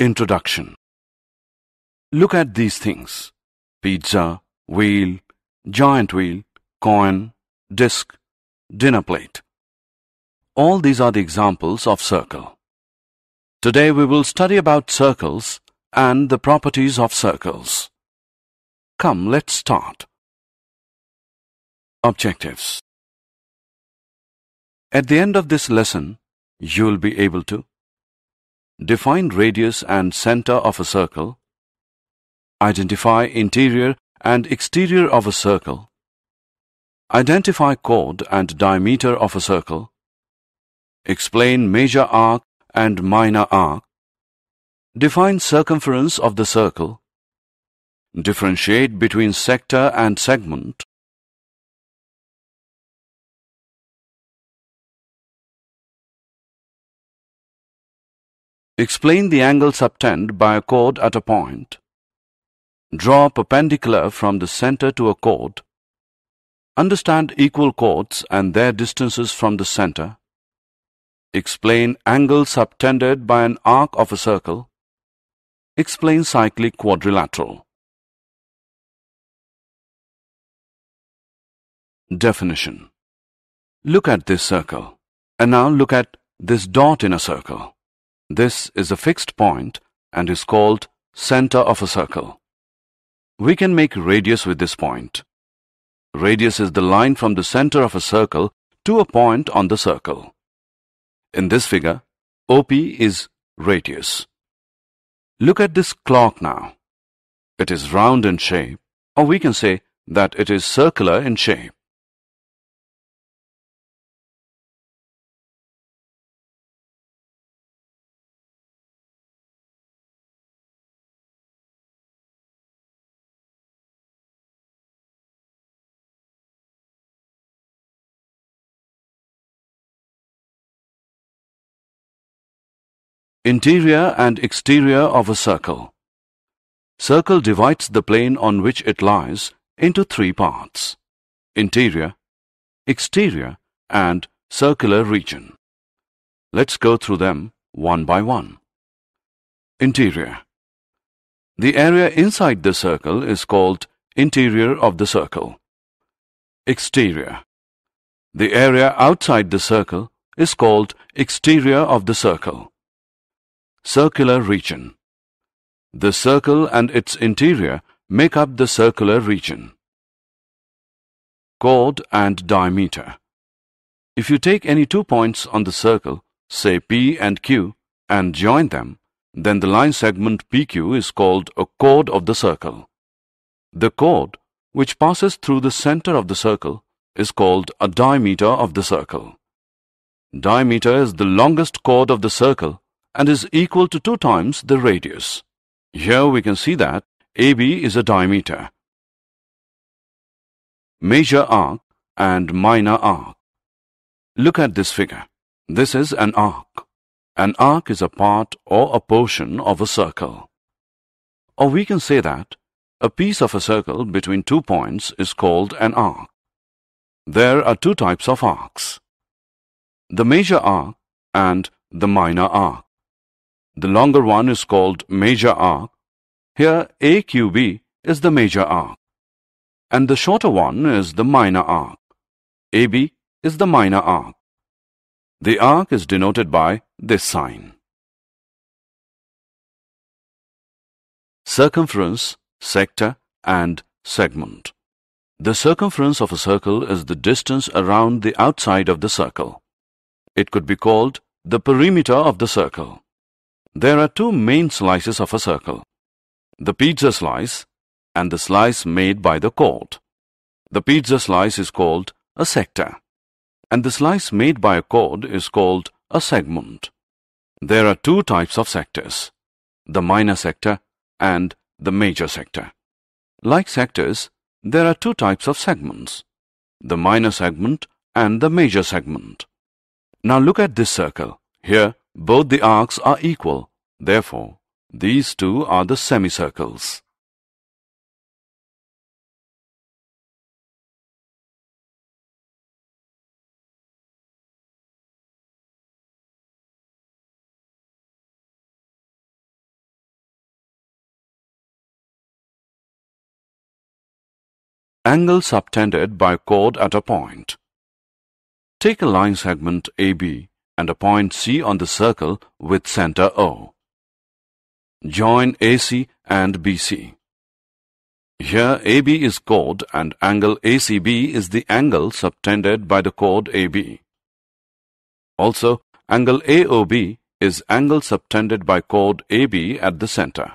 Introduction Look at these things pizza, wheel, giant wheel, coin, disc, dinner plate. All these are the examples of circle. Today we will study about circles and the properties of circles. Come, let's start. Objectives At the end of this lesson, you will be able to define radius and center of a circle, identify interior and exterior of a circle, identify chord and diameter of a circle, explain major arc and minor arc, define circumference of the circle, differentiate between sector and segment, Explain the angle subtend by a chord at a point. Draw perpendicular from the center to a chord. Understand equal chords and their distances from the center. Explain angle subtended by an arc of a circle. Explain cyclic quadrilateral. Definition Look at this circle. And now look at this dot in a circle. This is a fixed point and is called center of a circle. We can make radius with this point. Radius is the line from the center of a circle to a point on the circle. In this figure, OP is radius. Look at this clock now. It is round in shape, or we can say that it is circular in shape. Interior and exterior of a circle. Circle divides the plane on which it lies into three parts. Interior, exterior and circular region. Let's go through them one by one. Interior. The area inside the circle is called interior of the circle. Exterior. The area outside the circle is called exterior of the circle. Circular region. The circle and its interior make up the circular region. Chord and diameter. If you take any two points on the circle, say P and Q, and join them, then the line segment PQ is called a chord of the circle. The chord, which passes through the center of the circle, is called a diameter of the circle. Diameter is the longest chord of the circle and is equal to 2 times the radius. Here we can see that AB is a diameter. Major arc and minor arc. Look at this figure. This is an arc. An arc is a part or a portion of a circle. Or we can say that a piece of a circle between two points is called an arc. There are two types of arcs. The major arc and the minor arc. The longer one is called major arc. Here AQB is the major arc. And the shorter one is the minor arc. AB is the minor arc. The arc is denoted by this sign. Circumference, sector and segment. The circumference of a circle is the distance around the outside of the circle. It could be called the perimeter of the circle. There are two main slices of a circle. The pizza slice and the slice made by the chord. The pizza slice is called a sector and the slice made by a chord is called a segment. There are two types of sectors, the minor sector and the major sector. Like sectors, there are two types of segments, the minor segment and the major segment. Now look at this circle. Here, both the arcs are equal. Therefore, these two are the semicircles. Angle subtended by chord at a point. Take a line segment AB and a point C on the circle with center O. Join AC and BC. Here AB is chord and angle ACB is the angle subtended by the chord AB. Also, angle AOB is angle subtended by chord AB at the center.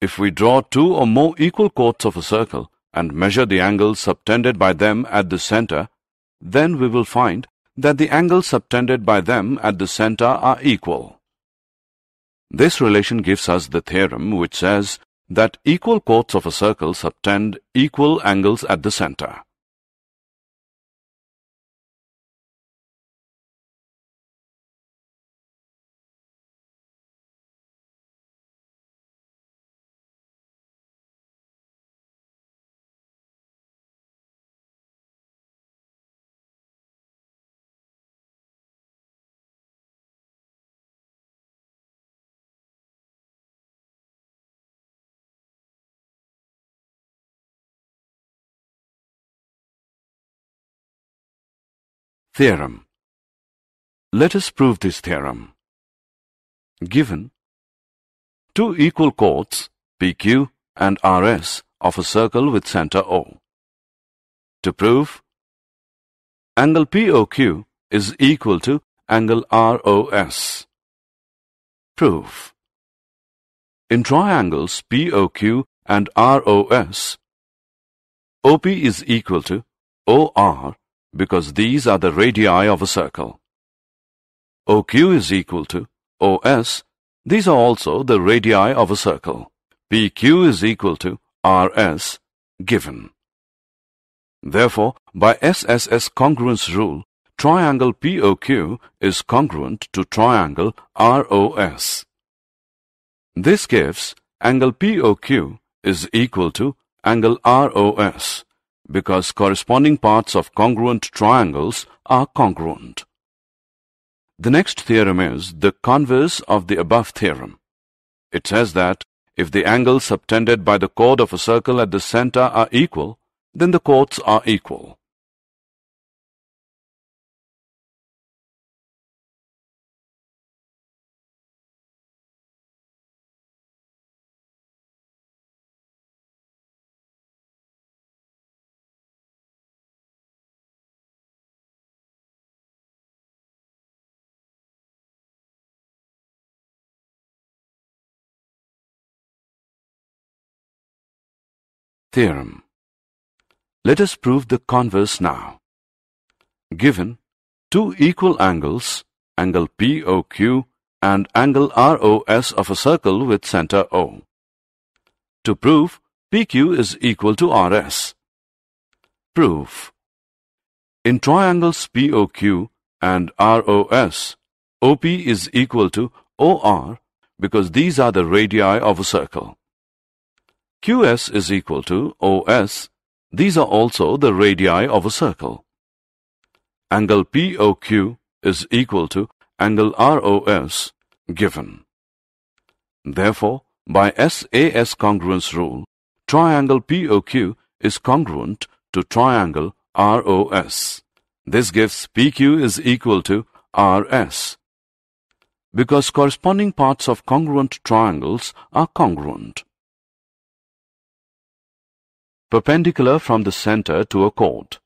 If we draw two or more equal chords of a circle and measure the angles subtended by them at the center, then we will find that the angles subtended by them at the center are equal. This relation gives us the theorem which says that equal chords of a circle subtend equal angles at the center. Theorem. Let us prove this theorem. Given two equal chords PQ and RS of a circle with center O. To prove angle POQ is equal to angle ROS. Proof. In triangles POQ and ROS, OP is equal to OR because these are the radii of a circle. OQ is equal to OS. These are also the radii of a circle. PQ is equal to RS given. Therefore, by SSS congruence rule, triangle POQ is congruent to triangle ROS. This gives angle POQ is equal to angle ROS because corresponding parts of congruent triangles are congruent. The next theorem is the converse of the above theorem. It says that if the angles subtended by the chord of a circle at the center are equal, then the chords are equal. Theorem. Let us prove the converse now. Given two equal angles, angle POQ and angle ROS of a circle with center O. To prove PQ is equal to RS. Proof. In triangles POQ and ROS, OP is equal to OR because these are the radii of a circle. QS is equal to OS. These are also the radii of a circle. Angle POQ is equal to angle ROS given. Therefore, by SAS congruence rule, triangle POQ is congruent to triangle ROS. This gives PQ is equal to RS. Because corresponding parts of congruent triangles are congruent perpendicular from the center to a chord.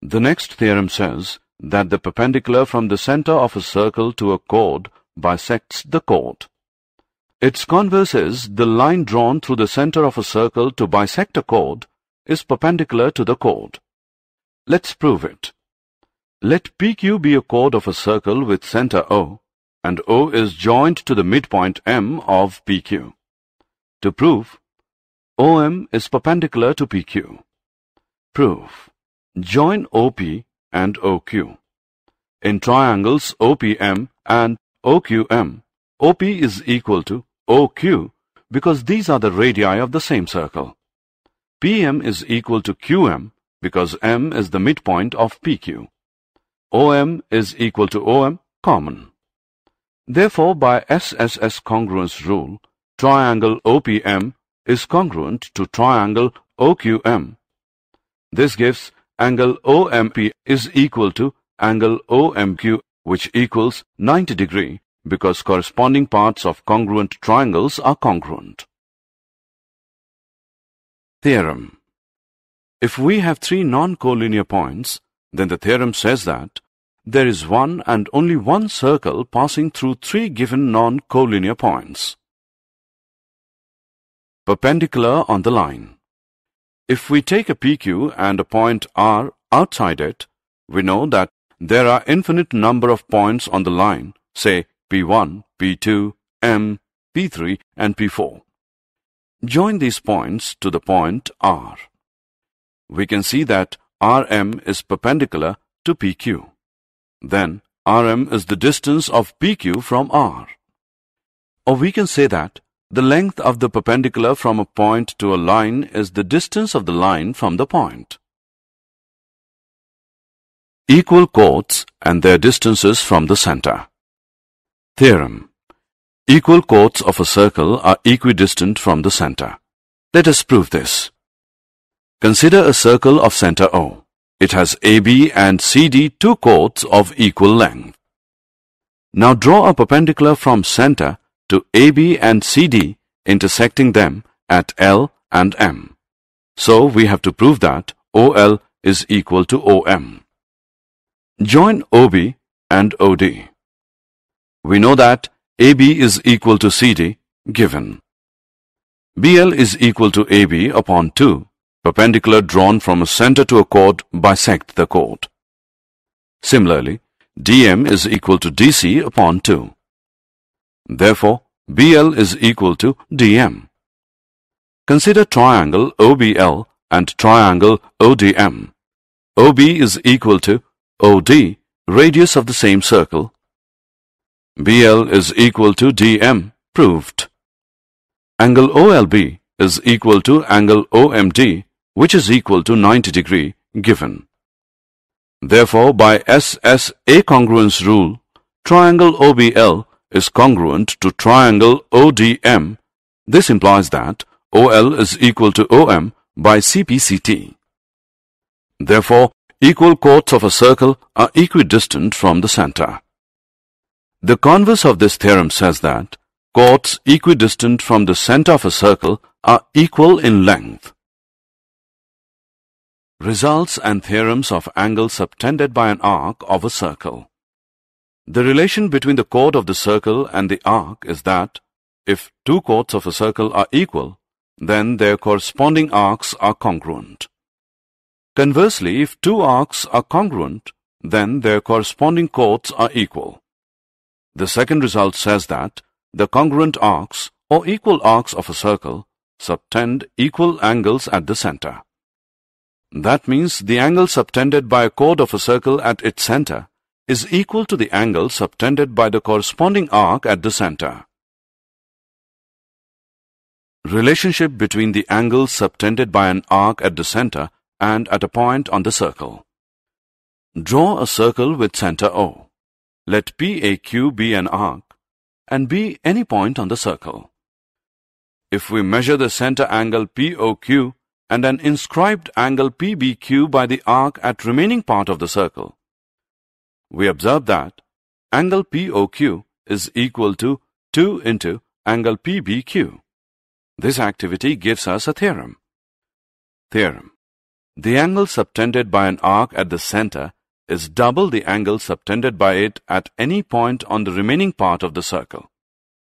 The next theorem says that the perpendicular from the center of a circle to a chord bisects the chord. Its converse is the line drawn through the center of a circle to bisect a chord is perpendicular to the chord. Let's prove it. Let PQ be a chord of a circle with center O, and O is joined to the midpoint M of PQ. To prove, OM is perpendicular to PQ. Proof. Join OP and OQ. In triangles OPM and OQM, OP is equal to OQ because these are the radii of the same circle. PM is equal to QM because M is the midpoint of PQ. OM is equal to OM common. Therefore, by SSS congruence rule, triangle OPM is congruent to triangle OQM This gives angle OMP is equal to angle OMQ which equals 90 degree because corresponding parts of congruent triangles are congruent. Theorem If we have three non-collinear points, then the theorem says that there is one and only one circle passing through three given non-collinear points. Perpendicular on the line. If we take a PQ and a point R outside it, we know that there are infinite number of points on the line, say P1, P2, M, P3 and P4. Join these points to the point R. We can see that RM is perpendicular to PQ. Then RM is the distance of PQ from R. Or we can say that the length of the perpendicular from a point to a line is the distance of the line from the point. Equal chords and their distances from the center. Theorem Equal chords of a circle are equidistant from the center. Let us prove this. Consider a circle of center O. It has AB and CD two chords of equal length. Now draw a perpendicular from center to AB and CD intersecting them at L and M. So we have to prove that OL is equal to OM. Join OB and OD. We know that AB is equal to CD given. BL is equal to AB upon 2. Perpendicular drawn from a center to a chord bisect the chord. Similarly, DM is equal to DC upon 2. Therefore, BL is equal to DM. Consider triangle OBL and triangle ODM. OB is equal to OD, radius of the same circle, BL is equal to DM, proved. Angle OLB is equal to angle OMD, which is equal to 90 degree, given. Therefore, by SSA congruence rule, triangle OBL is congruent to triangle ODM. This implies that OL is equal to OM by CPCT. Therefore, equal chords of a circle are equidistant from the center. The converse of this theorem says that chords equidistant from the center of a circle are equal in length. Results and theorems of angles subtended by an arc of a circle. The relation between the chord of the circle and the arc is that if two chords of a circle are equal, then their corresponding arcs are congruent. Conversely, if two arcs are congruent, then their corresponding chords are equal. The second result says that the congruent arcs or equal arcs of a circle subtend equal angles at the center. That means the angle subtended by a chord of a circle at its center is equal to the angle subtended by the corresponding arc at the center. Relationship between the angles subtended by an arc at the center and at a point on the circle. Draw a circle with center O. Let PAQ be an arc and be any point on the circle. If we measure the center angle POQ and an inscribed angle PBQ by the arc at remaining part of the circle, we observe that angle POQ is equal to 2 into angle PBQ. This activity gives us a theorem. Theorem. The angle subtended by an arc at the center is double the angle subtended by it at any point on the remaining part of the circle.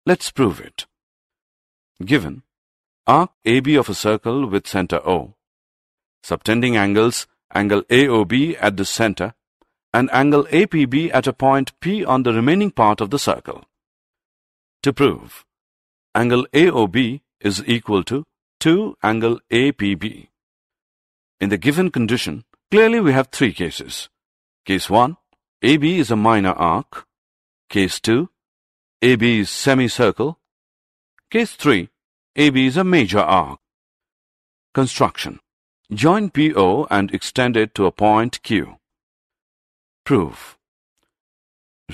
Let's prove it. Given arc AB of a circle with center O, subtending angles angle AOB at the center and angle APB at a point P on the remaining part of the circle. To prove, angle AOB is equal to 2 angle APB. In the given condition, clearly we have three cases. Case 1. AB is a minor arc. Case 2. AB is semicircle. Case 3. AB is a major arc. Construction. Join PO and extend it to a point Q. Proof.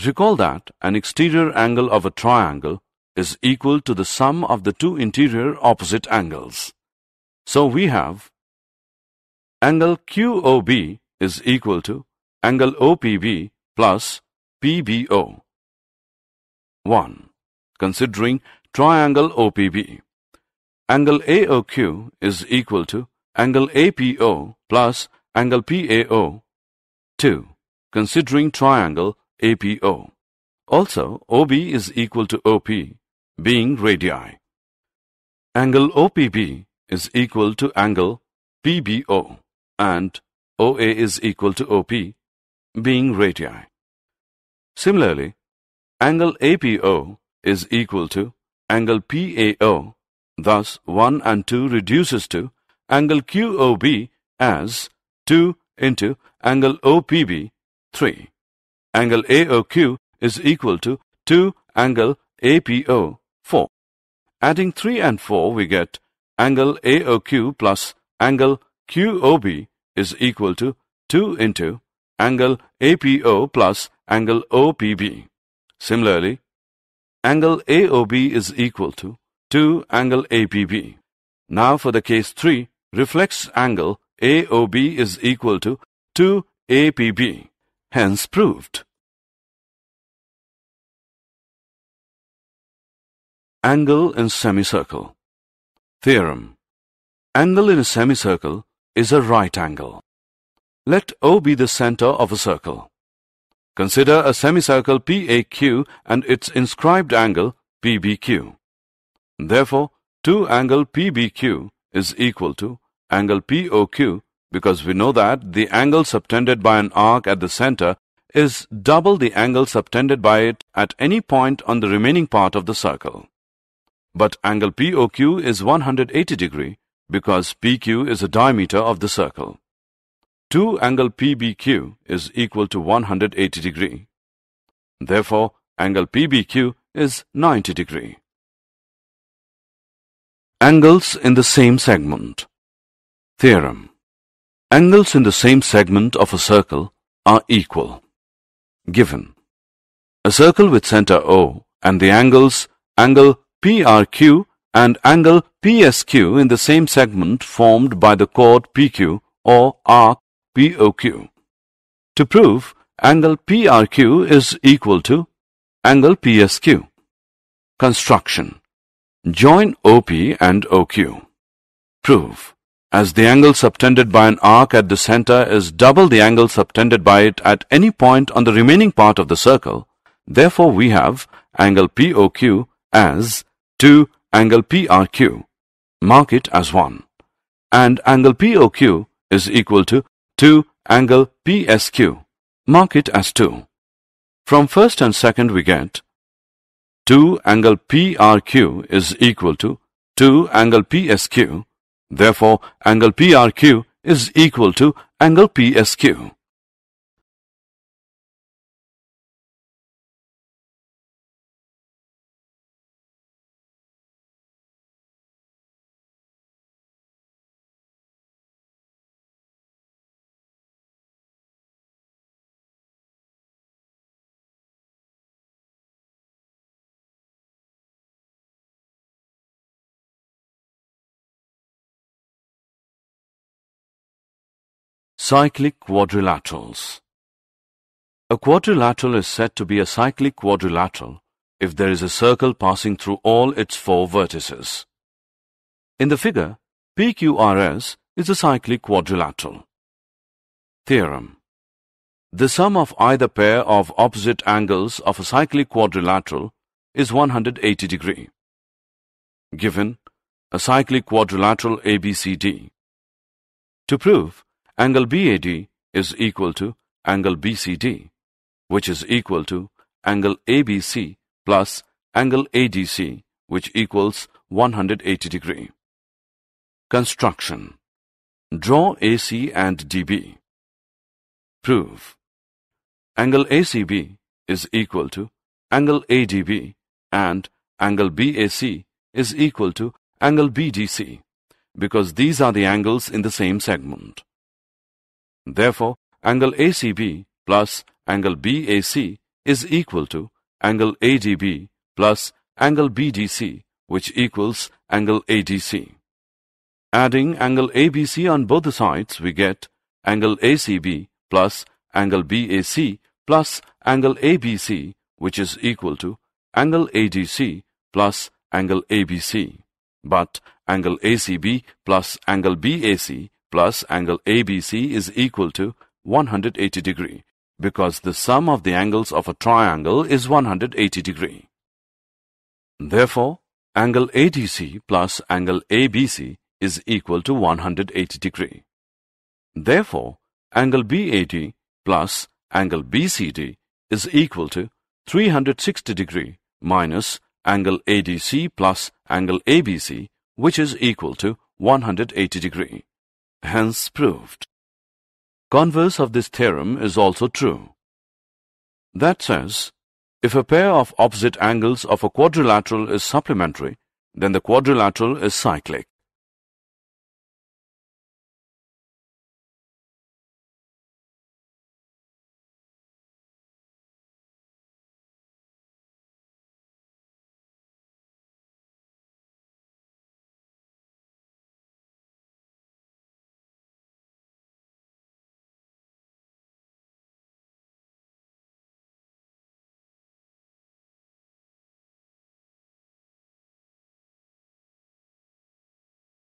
Recall that an exterior angle of a triangle is equal to the sum of the two interior opposite angles. So we have angle QOB is equal to angle OPB plus PBO. 1. Considering triangle OPB. Angle AOQ is equal to angle APO plus angle PAO. 2. Considering triangle APO. Also, OB is equal to OP, being radii. Angle OPB is equal to angle PBO and OA is equal to OP, being radii. Similarly, angle APO is equal to angle PAO, thus 1 and 2 reduces to angle QOB as 2 into angle OPB, 3. Angle AOQ is equal to 2 angle APO, 4. Adding 3 and 4 we get angle AOQ plus angle QOB is equal to 2 into angle APO plus angle OPB. Similarly, angle AOB is equal to 2 angle APB. Now for the case 3, reflex angle AOB is equal to 2 APB, hence proved. Angle in semicircle. Theorem. Angle in a semicircle is a right angle. Let O be the center of a circle. Consider a semicircle PAQ and its inscribed angle PBQ. Therefore, 2 angle PBQ is equal to angle POQ because we know that the angle subtended by an arc at the center is double the angle subtended by it at any point on the remaining part of the circle. But angle POQ is 180 degree because PQ is a diameter of the circle. 2 angle PBQ is equal to 180 degree. Therefore, angle PBQ is 90 degree. Angles in the same segment. Theorem. Angles in the same segment of a circle are equal. Given. A circle with center O and the angles angle PRQ and angle PSQ in the same segment formed by the chord PQ or arc POQ. To prove, angle PRQ is equal to angle PSQ. Construction. Join OP and OQ. Prove. As the angle subtended by an arc at the center is double the angle subtended by it at any point on the remaining part of the circle, therefore we have angle POQ as 2 angle PRQ. Mark it as 1. And angle POQ is equal to 2 angle PSQ. Mark it as 2. From first and second we get 2 angle PRQ is equal to 2 angle PSQ. Therefore, angle PRQ is equal to angle PSQ. Cyclic quadrilaterals A quadrilateral is said to be a cyclic quadrilateral if there is a circle passing through all its four vertices. In the figure, PQRS is a cyclic quadrilateral. Theorem The sum of either pair of opposite angles of a cyclic quadrilateral is 180 degree. Given a cyclic quadrilateral ABCD. To prove, Angle BAD is equal to angle BCD, which is equal to angle ABC plus angle ADC, which equals 180 degree. Construction Draw AC and DB. Prove Angle ACB is equal to angle ADB and angle BAC is equal to angle BDC because these are the angles in the same segment. Therefore, angle ACB plus angle BAC is equal to angle ADB plus angle BDC which equals angle ADC. Adding angle ABC on both sides, we get angle ACB plus angle BAC plus angle ABC, which is equal to angle ADC plus angle ABC. But angle ACB plus angle BAC plus angle ABC is equal to 180 degree because the sum of the angles of a triangle is 180 degree. Therefore, angle ADC plus angle ABC is equal to 180 degree. Therefore, angle BAD plus angle BCD is equal to 360 degree minus angle ADC plus angle ABC which is equal to 180 degree. Hence proved. Converse of this theorem is also true. That says, if a pair of opposite angles of a quadrilateral is supplementary, then the quadrilateral is cyclic.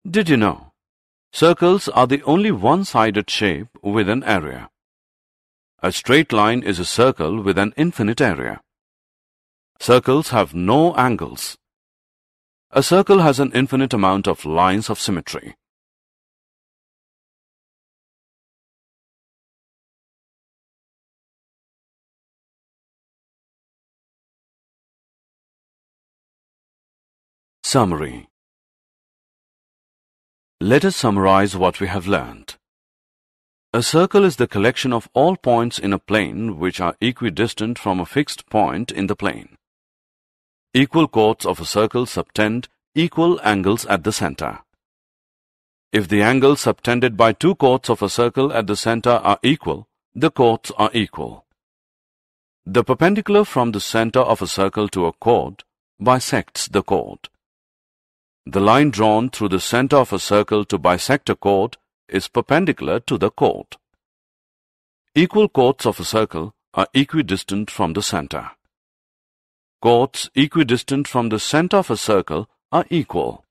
Did you know? Circles are the only one-sided shape with an area. A straight line is a circle with an infinite area. Circles have no angles. A circle has an infinite amount of lines of symmetry. Summary let us summarize what we have learned. A circle is the collection of all points in a plane which are equidistant from a fixed point in the plane. Equal chords of a circle subtend equal angles at the center. If the angles subtended by two chords of a circle at the center are equal, the chords are equal. The perpendicular from the center of a circle to a chord bisects the chord. The line drawn through the center of a circle to bisect a chord is perpendicular to the chord. Equal chords of a circle are equidistant from the center. Chords equidistant from the center of a circle are equal.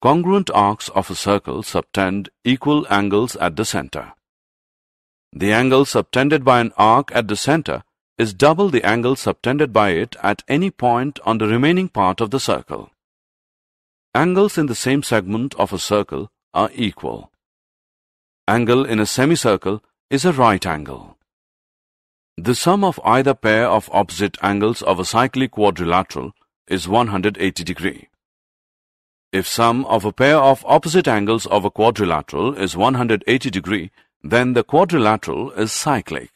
Congruent arcs of a circle subtend equal angles at the center. The angle subtended by an arc at the center is double the angle subtended by it at any point on the remaining part of the circle. Angles in the same segment of a circle are equal. Angle in a semicircle is a right angle. The sum of either pair of opposite angles of a cyclic quadrilateral is 180 degree. If sum of a pair of opposite angles of a quadrilateral is 180 degree, then the quadrilateral is cyclic.